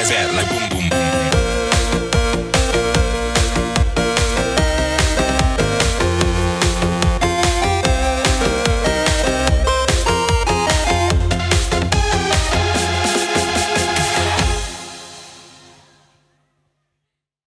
ass out like boom.